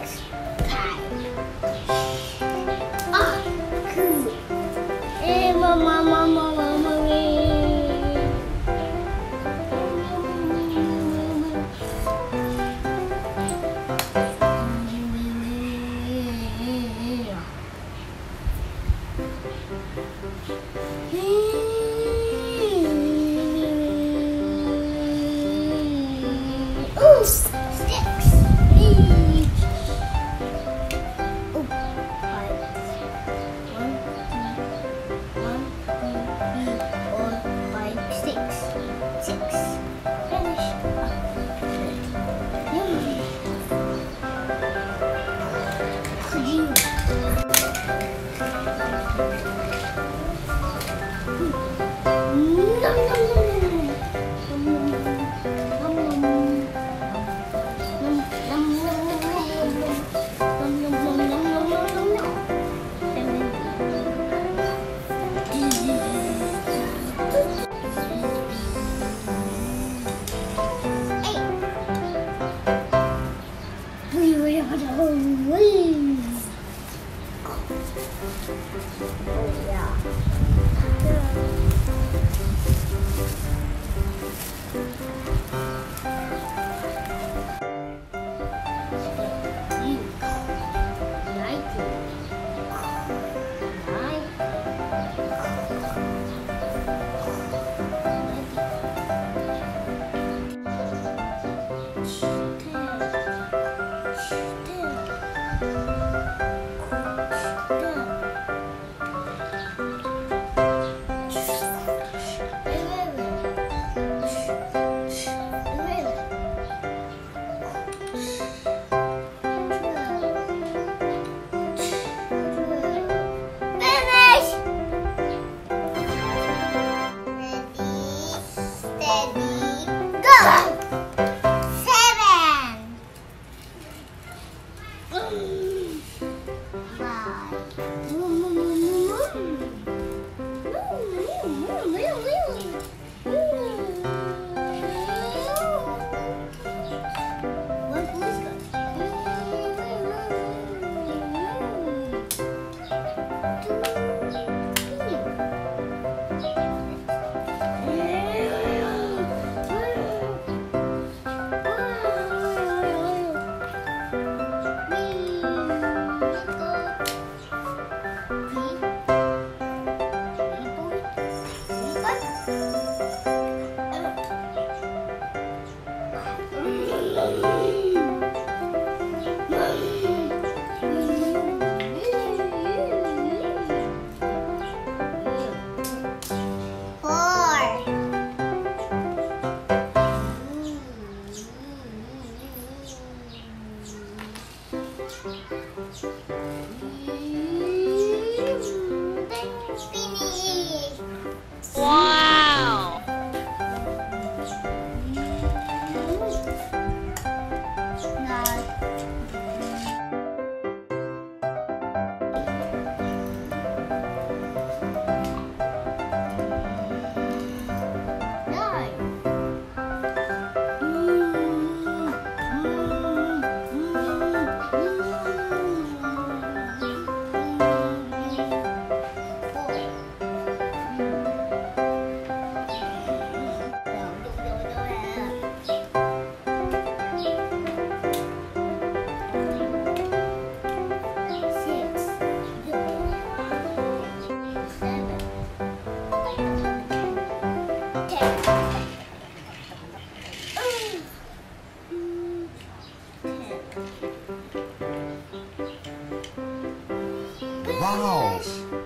this Thank ah. you. Yeah. Ai. Wow.